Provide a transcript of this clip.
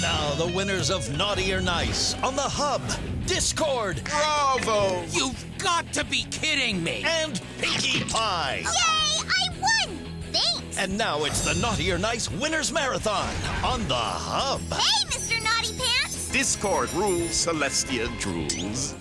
Now the winners of Naughty or Nice on the Hub, Discord, Bravo! You've got to be kidding me! and Pinkie Pie. Yay! I won! Thanks! And now it's the Naughty or Nice Winners Marathon on the Hub. Hey, Mr. Naughty Pants! Discord rules, Celestia drools.